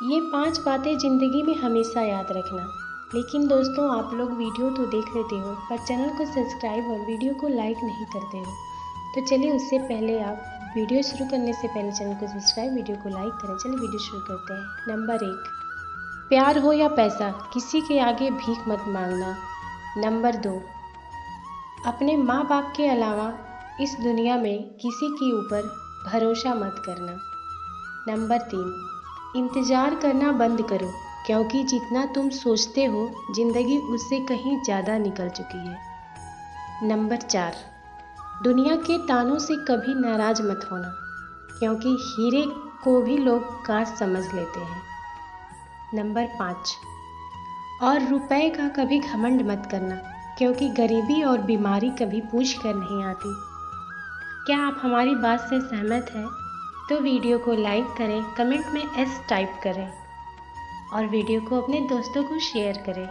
ये पाँच बातें ज़िंदगी में हमेशा याद रखना। लेकिन दोस्तों, आप लोग वीडियो तो देख लेते हो, पर चैनल को सब्सक्राइब और वीडियो को लाइक नहीं करते हो। तो चलिए उससे पहले आप वीडियो शुरू करने से पहले चैनल को सब्सक्राइब, वीडियो को लाइक करें। चलिए वीडियो शुरू करते हैं। नंबर एक, प्यार हो या पैसा, किसी के आगे भीख मत मांगना। नंबर दो, अपने माँ बाप के अलावा इस दुनिया में किसी के ऊपर भरोसा मत करना। नंबर तीन इंतज़ार करना बंद करो, क्योंकि जितना तुम सोचते हो, ज़िंदगी उससे कहीं ज़्यादा निकल चुकी है। नंबर चार, दुनिया के तानों से कभी नाराज़ मत होना, क्योंकि हीरे को भी लोग काश समझ लेते हैं। नंबर पाँच, और रुपए का कभी घमंड मत करना, क्योंकि गरीबी और बीमारी कभी पूछ कर नहीं आती। क्या आप हमारी बात से सहमत हैं? तो वीडियो को लाइक करें, कमेंट में एस टाइप करें और वीडियो को अपने दोस्तों को शेयर करें।